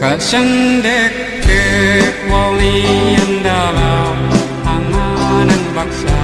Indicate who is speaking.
Speaker 1: kasandek ke wali andalam anganan baksa